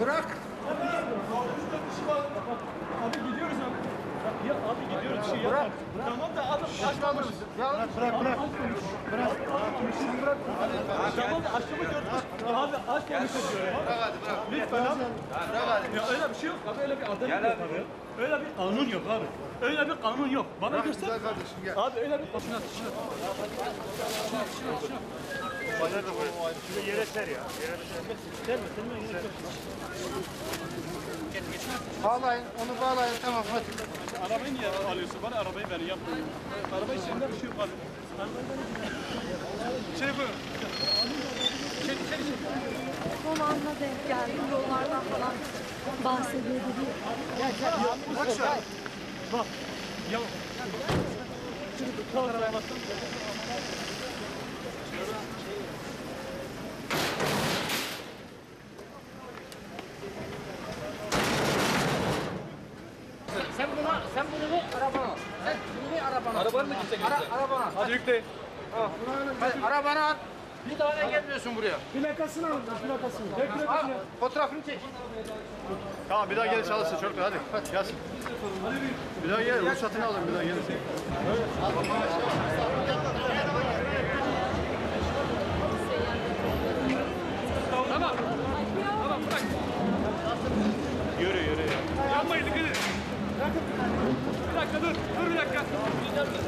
Bırak. Abi gidiyoruz abi. Ya abi gidiyoruz şey bırak, bırak. Tamam da adam aşmamış. Şey. Bırak bırak bırak. Bırak. Siz bırak. Tamam da aşmamış gördünüz. Abi aşmamış diyor ya. Bırak hadi bırak. Lütfen abi. Bırak hadi. Ya öyle bir şey yok abi öyle bir adam yok abi. Öyle bir kanun yok abi. Öyle bir kanun yok. Bana göster. Abi öyle bir kanun yok. Şuna şuna. Şuna şuna şuna gel. Abi öyle bir Yere ser ya. Bağlayın onu bağlayın tamam hadi. Arabayı niye alıyorsun? Bana arabayı ver yapmayın. Arabayı içinde bir şey yok abi. Arabayı İçeri koyun. İçeri içeri içeri. Son anda denk geldim. Yollardan falan bahsediyordu diye. Bak şu an. Bak. Ya. Kalk arabasın. Sen buna, sen bunu ver arabana. Sen bunu ver arabana. Arabanı mı gidecek? Ara, arabana. Hadi yükleyin. Hadi arabana at. Bir daha ne gelmiyorsun buraya. Plakasını alın plakasını. Al, fotoğrafını çek. Tamam bir daha gelin çalışsın çocuklar hadi. Hadi gelsin. Bir daha gel ruhsatını alın bir daha gelin. dakika dur. Dur bir dakika.